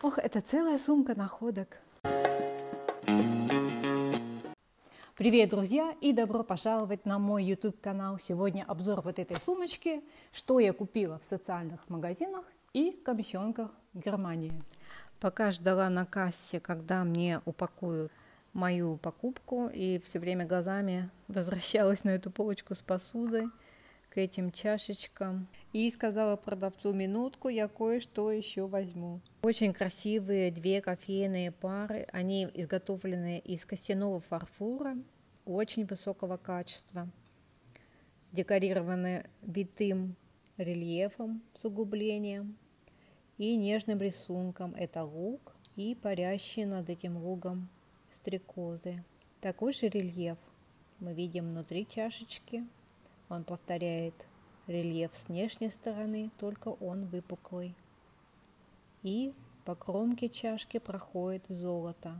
Ох, это целая сумка находок. Привет, друзья, и добро пожаловать на мой YouTube канал. Сегодня обзор вот этой сумочки, что я купила в социальных магазинах и комиссионках Германии. Пока ждала на кассе, когда мне упакуют мою покупку, и все время глазами возвращалась на эту полочку с посудой к этим чашечкам. И сказала продавцу, минутку, я кое-что еще возьму. Очень красивые две кофейные пары. Они изготовлены из костяного фарфора, очень высокого качества. Декорированы витым рельефом с углублением и нежным рисунком. Это лук и парящие над этим лугом стрекозы. Такой же рельеф мы видим внутри чашечки – он повторяет рельеф с внешней стороны, только он выпуклый. И по кромке чашки проходит золото.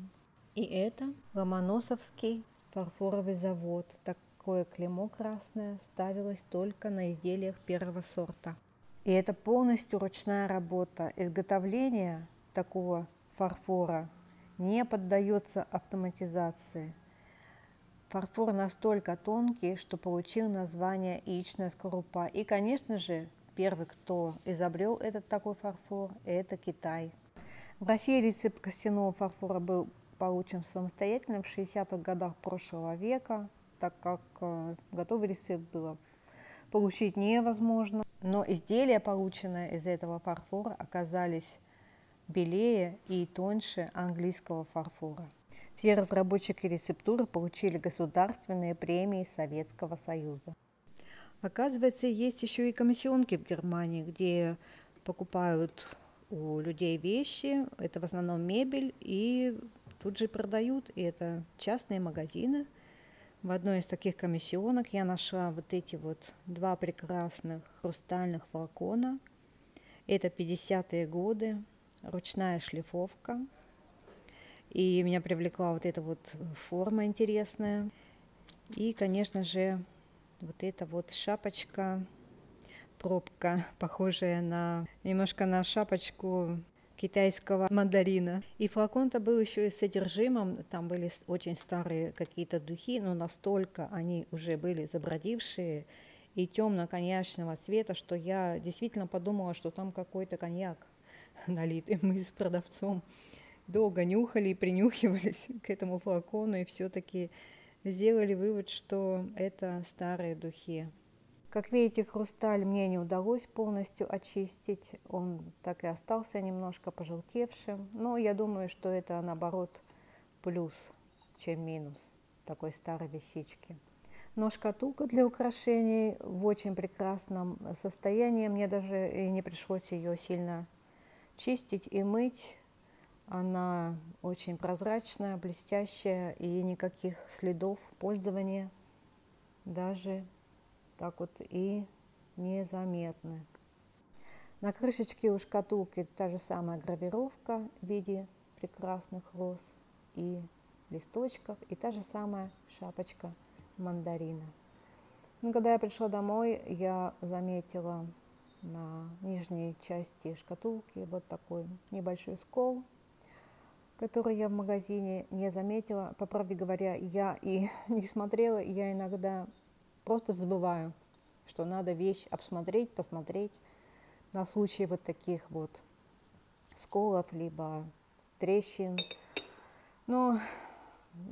И это Ломоносовский фарфоровый завод. Такое клеймо красное ставилось только на изделиях первого сорта. И это полностью ручная работа. Изготовление такого фарфора не поддается автоматизации – Фарфор настолько тонкий, что получил название яичная скорлупа. И, конечно же, первый, кто изобрел этот такой фарфор, это Китай. В России рецепт костяного фарфора был получен самостоятельно в 60-х годах прошлого века, так как э, готовый рецепт было получить невозможно. Но изделия, полученные из этого фарфора, оказались белее и тоньше английского фарфора. Все разработчики рецептуры получили государственные премии Советского Союза. Оказывается, есть еще и комиссионки в Германии, где покупают у людей вещи, это в основном мебель, и тут же продают, и это частные магазины. В одной из таких комиссионок я нашла вот эти вот два прекрасных хрустальных флакона. Это 50-е годы, ручная шлифовка – и меня привлекла вот эта вот форма интересная. И, конечно же, вот эта вот шапочка, пробка, похожая на немножко на шапочку китайского мандарина. И флакон-то был еще и содержимым, там были очень старые какие-то духи, но настолько они уже были забродившие и темно-коньячного цвета, что я действительно подумала, что там какой-то коньяк налит. И мы с продавцом долго нюхали и принюхивались к этому флакону и все-таки сделали вывод, что это старые духи. Как видите, хрусталь мне не удалось полностью очистить, он так и остался немножко пожелтевшим, но я думаю, что это наоборот плюс, чем минус такой старой вещички. Но шкатулка для украшений в очень прекрасном состоянии, мне даже и не пришлось ее сильно чистить и мыть, она очень прозрачная, блестящая и никаких следов пользования даже так вот и незаметны. На крышечке у шкатулки та же самая гравировка в виде прекрасных роз и листочков, и та же самая шапочка мандарина. Но когда я пришла домой, я заметила на нижней части шкатулки вот такой небольшой скол – который я в магазине не заметила. По правде говоря, я и не смотрела, я иногда просто забываю, что надо вещь обсмотреть, посмотреть на случай вот таких вот сколов, либо трещин. Но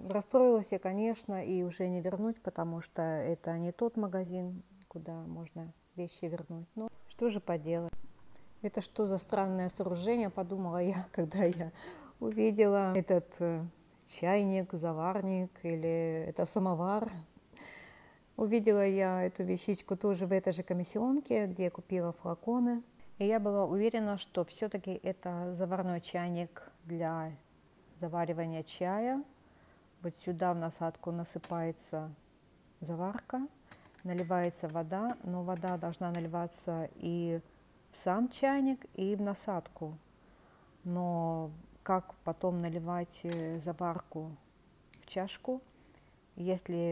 расстроилась я, конечно, и уже не вернуть, потому что это не тот магазин, куда можно вещи вернуть. Но что же поделать? Это что за странное сооружение, подумала я, когда я увидела этот э, чайник, заварник или это самовар. Увидела я эту вещичку тоже в этой же комиссионке, где я купила флаконы. И я была уверена, что все-таки это заварной чайник для заваривания чая. Вот сюда в насадку насыпается заварка, наливается вода, но вода должна наливаться и в сам чайник, и в насадку. Но как потом наливать э, заварку в чашку. Если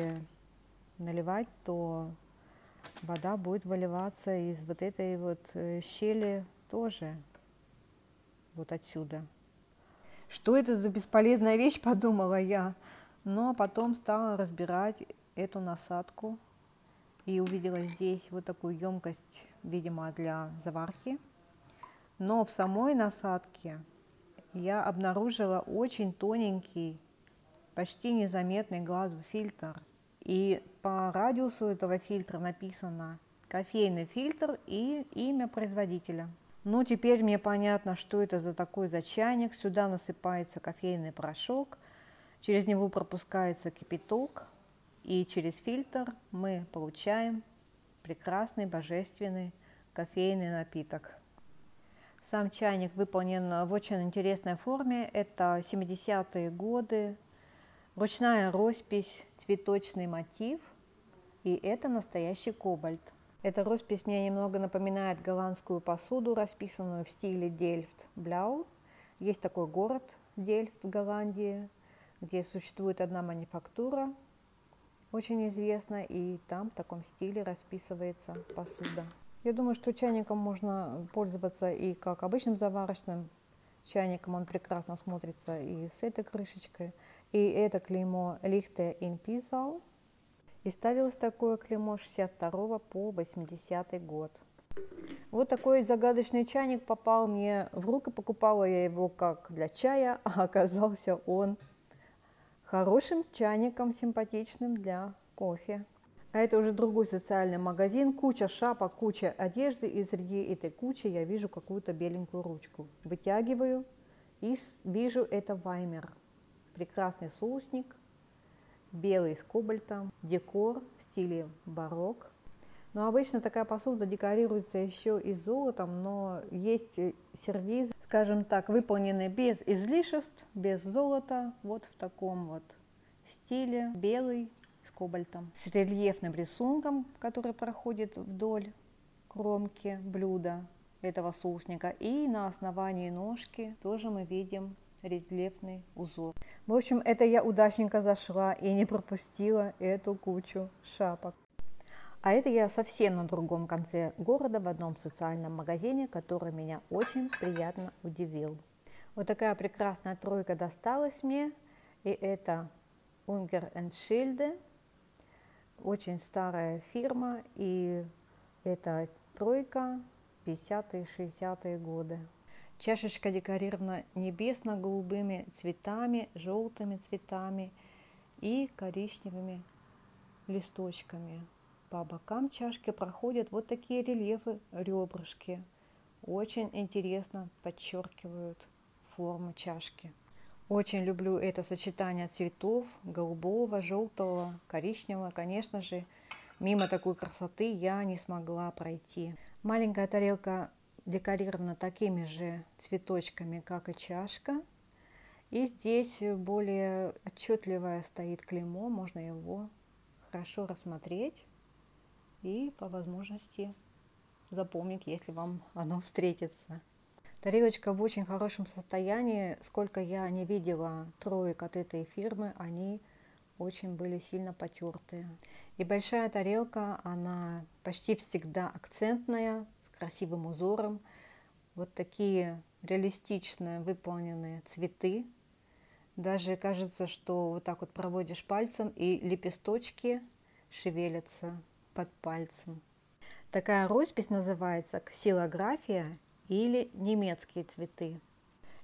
наливать, то вода будет выливаться из вот этой вот э, щели тоже, вот отсюда. Что это за бесполезная вещь, подумала я. Но потом стала разбирать эту насадку и увидела здесь вот такую емкость, видимо, для заварки. Но в самой насадке я обнаружила очень тоненький, почти незаметный глазу фильтр. И по радиусу этого фильтра написано кофейный фильтр и имя производителя. Ну, теперь мне понятно, что это за такой за чайник. Сюда насыпается кофейный порошок, через него пропускается кипяток, и через фильтр мы получаем прекрасный, божественный кофейный напиток. Сам чайник выполнен в очень интересной форме. Это 70-е годы, ручная роспись, цветочный мотив, и это настоящий кобальт. Эта роспись мне немного напоминает голландскую посуду, расписанную в стиле Дельфт Бляу. Есть такой город Дельфт в Голландии, где существует одна манифактура, очень известна, и там в таком стиле расписывается посуда. Я думаю, что чайником можно пользоваться и как обычным заварочным чайником, он прекрасно смотрится и с этой крышечкой. И это клеймо Lichte in Pisau, и ставилось такое клеймо 62 по 80 год. Вот такой загадочный чайник попал мне в руки. Покупала я его как для чая, а оказался он хорошим чайником, симпатичным для кофе. А это уже другой социальный магазин, куча шапок, куча одежды, и среди этой кучи я вижу какую-то беленькую ручку. Вытягиваю и вижу это Ваймер. Прекрасный соусник, белый с кобальтом, декор в стиле барокко. Но обычно такая посуда декорируется еще и золотом, но есть сервиз, скажем так, выполненный без излишеств, без золота, вот в таком вот стиле, белый кобальтом, с рельефным рисунком, который проходит вдоль кромки блюда этого соусника. И на основании ножки тоже мы видим рельефный узор. В общем, это я удачненько зашла и не пропустила эту кучу шапок. А это я совсем на другом конце города, в одном социальном магазине, который меня очень приятно удивил. Вот такая прекрасная тройка досталась мне, и это Unger Schilde, очень старая фирма, и это тройка 50-е, 60-е годы. Чашечка декорирована небесно-голубыми цветами, желтыми цветами и коричневыми листочками. По бокам чашки проходят вот такие рельефы ребрышки. Очень интересно подчеркивают форму чашки. Очень люблю это сочетание цветов, голубого, желтого, коричневого. Конечно же, мимо такой красоты я не смогла пройти. Маленькая тарелка декорирована такими же цветочками, как и чашка. И здесь более отчетливое стоит клеймо, можно его хорошо рассмотреть и по возможности запомнить, если вам оно встретится. Тарелочка в очень хорошем состоянии. Сколько я не видела троек от этой фирмы, они очень были сильно потертые. И большая тарелка, она почти всегда акцентная, красивым узором. Вот такие реалистичные выполненные цветы. Даже кажется, что вот так вот проводишь пальцем, и лепесточки шевелятся под пальцем. Такая роспись называется ксилография или немецкие цветы.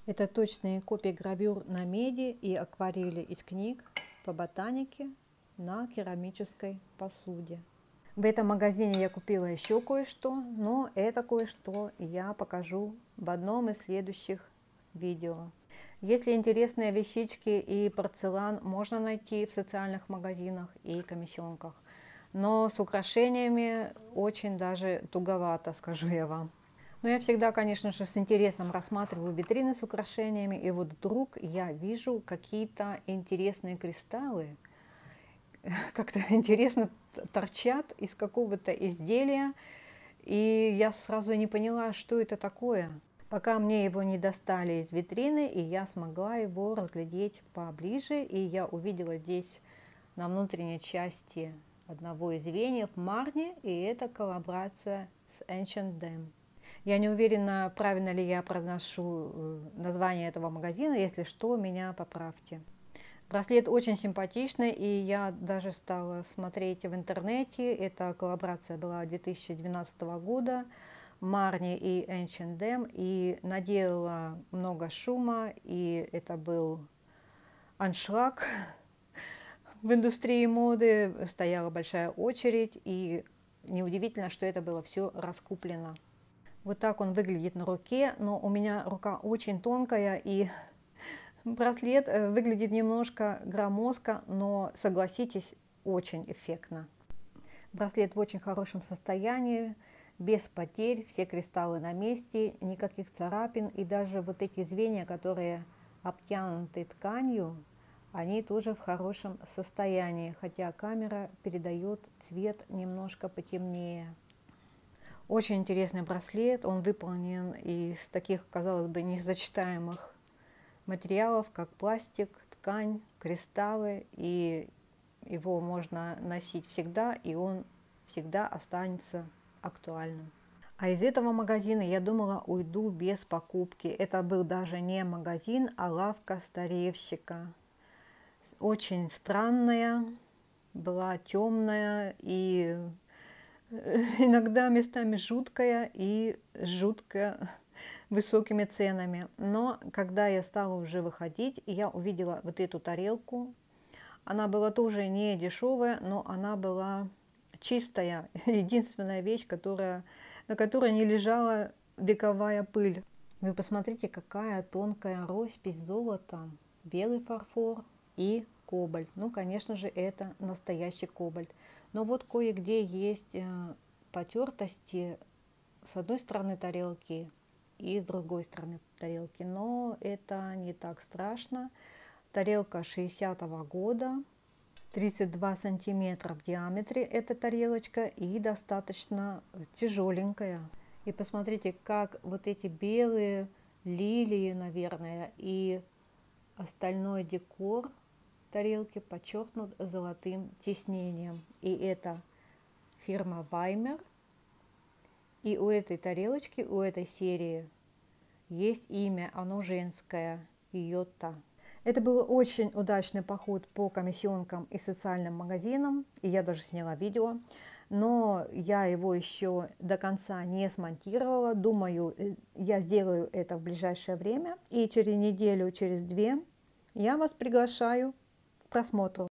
Это точные копии гравюр на меди и акварели из книг по ботанике на керамической посуде. В этом магазине я купила еще кое-что, но это кое-что я покажу в одном из следующих видео. Если интересные вещички и порцелан можно найти в социальных магазинах и комиссионках, но с украшениями очень даже туговато, скажу я вам. Но я всегда, конечно же, с интересом рассматриваю витрины с украшениями, и вот вдруг я вижу какие-то интересные кристаллы, как-то интересно торчат из какого-то изделия, и я сразу не поняла, что это такое. Пока мне его не достали из витрины, и я смогла его разглядеть поближе, и я увидела здесь на внутренней части одного из звеньев марни, и это коллаборация с Ancient Dam. Я не уверена, правильно ли я произношу э, название этого магазина. Если что, меня поправьте. Браслет очень симпатичный, и я даже стала смотреть в интернете. Эта коллаборация была 2012 года. Марни и H&M, и наделала много шума, и это был аншлаг в индустрии моды, стояла большая очередь, и неудивительно, что это было все раскуплено. Вот так он выглядит на руке, но у меня рука очень тонкая, и браслет э, выглядит немножко громоздко, но, согласитесь, очень эффектно. Браслет в очень хорошем состоянии, без потерь, все кристаллы на месте, никаких царапин, и даже вот эти звенья, которые обтянуты тканью, они тоже в хорошем состоянии, хотя камера передает цвет немножко потемнее. Очень интересный браслет, он выполнен из таких, казалось бы, незачитаемых материалов, как пластик, ткань, кристаллы, и его можно носить всегда, и он всегда останется актуальным. А из этого магазина я думала уйду без покупки. Это был даже не магазин, а лавка старевщика. Очень странная, была темная и иногда местами жуткая и жутко высокими ценами. Но когда я стала уже выходить, я увидела вот эту тарелку. Она была тоже не дешевая, но она была чистая, единственная вещь, которая, на которой не лежала вековая пыль. Вы посмотрите, какая тонкая роспись золота, белый фарфор и кобальт. Ну, конечно же, это настоящий кобальт. Но вот кое-где есть э, потертости с одной стороны тарелки и с другой стороны тарелки. Но это не так страшно. Тарелка 60-го года, 32 сантиметра в диаметре эта тарелочка и достаточно тяжеленькая. И посмотрите, как вот эти белые лилии, наверное, и остальной декор тарелки подчеркнут золотым тиснением. И это фирма Ваймер. И у этой тарелочки, у этой серии есть имя, оно женское, Йота. Это был очень удачный поход по комиссионкам и социальным магазинам, и я даже сняла видео, но я его еще до конца не смонтировала. Думаю, э, я сделаю это в ближайшее время, и через неделю, через две я вас приглашаю просмотру.